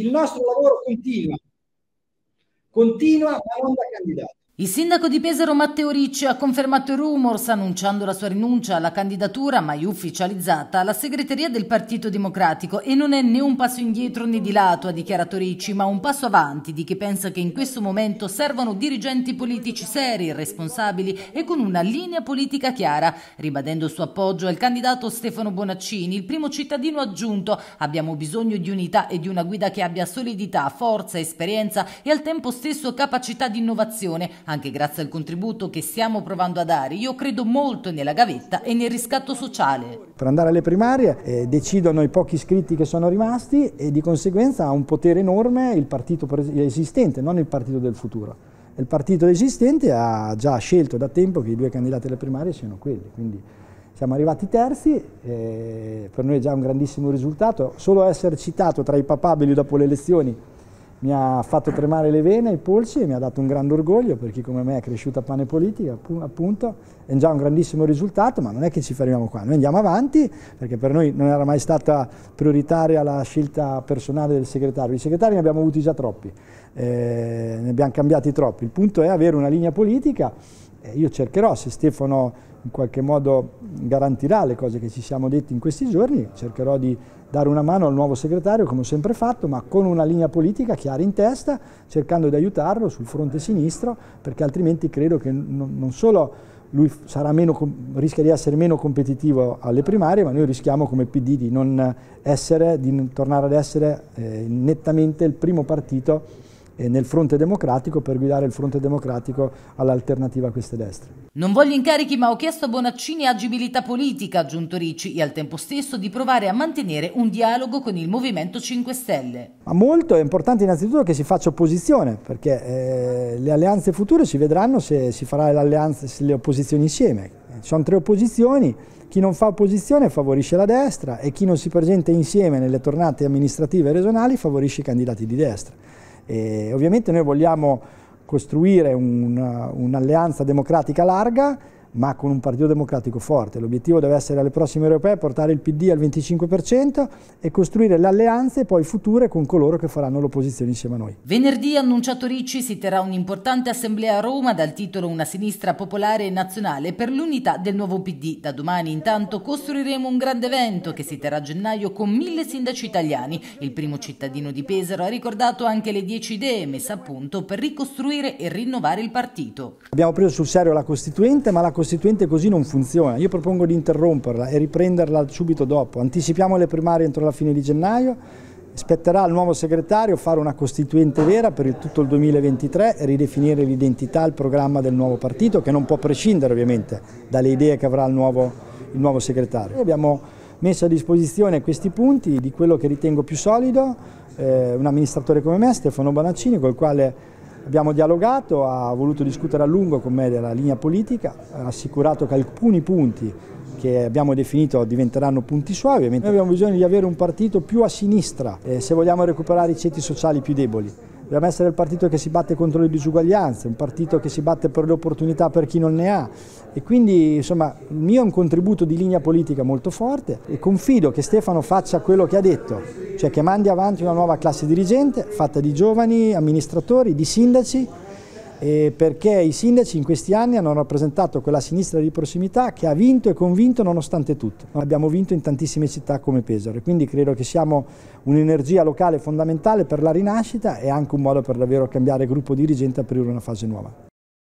Il nostro lavoro continua, continua ma non da candidato. Il sindaco di Pesaro Matteo Ricci ha confermato i rumors annunciando la sua rinuncia alla candidatura mai ufficializzata alla segreteria del Partito Democratico. E non è né un passo indietro né di lato, ha dichiarato Ricci, ma un passo avanti di chi pensa che in questo momento servano dirigenti politici seri, responsabili e con una linea politica chiara, ribadendo il suo appoggio al candidato Stefano Bonaccini, il primo cittadino aggiunto. Abbiamo bisogno di unità e di una guida che abbia solidità, forza, esperienza e al tempo stesso capacità di innovazione anche grazie al contributo che stiamo provando a dare. Io credo molto nella gavetta e nel riscatto sociale. Per andare alle primarie eh, decidono i pochi iscritti che sono rimasti e di conseguenza ha un potere enorme il partito esistente, non il partito del futuro. Il partito esistente ha già scelto da tempo che i due candidati alle primarie siano quelli. Quindi siamo arrivati terzi, eh, per noi è già un grandissimo risultato. Solo essere citato tra i papabili dopo le elezioni mi ha fatto tremare le vene, i polsi e mi ha dato un grande orgoglio per chi come me è cresciuta a pane politica, appunto, è già un grandissimo risultato, ma non è che ci fermiamo qua, noi andiamo avanti perché per noi non era mai stata prioritaria la scelta personale del segretario, i segretari ne abbiamo avuti già troppi, eh, ne abbiamo cambiati troppi, il punto è avere una linea politica, io cercherò se Stefano in qualche modo garantirà le cose che ci siamo detti in questi giorni, cercherò di dare una mano al nuovo segretario come ho sempre fatto, ma con una linea politica chiara in testa, cercando di aiutarlo sul fronte sinistro, perché altrimenti credo che non, solo lui meno, rischia di essere meno competitivo alle primarie, ma noi rischiamo come PD di non essere, di tornare ad essere eh, nettamente il primo partito eh, nel fronte democratico per guidare il fronte democratico all'alternativa a queste destre. Non voglio incarichi ma ho chiesto a Bonaccini agibilità politica, ha aggiunto Ricci, e al tempo stesso di provare a mantenere un dialogo con il Movimento 5 Stelle. Ma molto è importante innanzitutto che si faccia opposizione, perché eh, le alleanze future si vedranno se si farà le opposizioni insieme. Ci sono tre opposizioni, chi non fa opposizione favorisce la destra e chi non si presenta insieme nelle tornate amministrative e regionali favorisce i candidati di destra. E ovviamente noi vogliamo costruire un'alleanza un democratica larga ma con un partito democratico forte. L'obiettivo deve essere alle prossime europee portare il PD al 25% e costruire le alleanze poi future con coloro che faranno l'opposizione insieme a noi. Venerdì, annunciato Ricci, si terrà un'importante assemblea a Roma dal titolo Una sinistra popolare e nazionale per l'unità del nuovo PD. Da domani intanto costruiremo un grande evento che si terrà a gennaio con mille sindaci italiani. Il primo cittadino di Pesaro ha ricordato anche le dieci idee messe a punto per ricostruire e rinnovare il partito. Abbiamo preso sul serio la Costituente, ma la Costituente Costituente così non funziona. Io propongo di interromperla e riprenderla subito dopo. Anticipiamo le primarie entro la fine di gennaio, spetterà al nuovo segretario fare una Costituente vera per il tutto il 2023 e ridefinire l'identità e il programma del nuovo partito che non può prescindere ovviamente dalle idee che avrà il nuovo, il nuovo segretario. Abbiamo messo a disposizione questi punti di quello che ritengo più solido, eh, un amministratore come me, Stefano Bonaccini, col quale Abbiamo dialogato, ha voluto discutere a lungo con me della linea politica, ha assicurato che alcuni punti che abbiamo definito diventeranno punti suavi. Ovviamente noi abbiamo bisogno di avere un partito più a sinistra eh, se vogliamo recuperare i ceti sociali più deboli. Dobbiamo essere il partito che si batte contro le disuguaglianze, un partito che si batte per le opportunità per chi non ne ha. E quindi insomma il mio è un contributo di linea politica molto forte e confido che Stefano faccia quello che ha detto, cioè che mandi avanti una nuova classe dirigente fatta di giovani amministratori, di sindaci perché i sindaci in questi anni hanno rappresentato quella sinistra di prossimità che ha vinto e convinto nonostante tutto. Abbiamo vinto in tantissime città come Pesaro quindi credo che siamo un'energia locale fondamentale per la rinascita e anche un modo per davvero cambiare gruppo dirigente e aprire una fase nuova.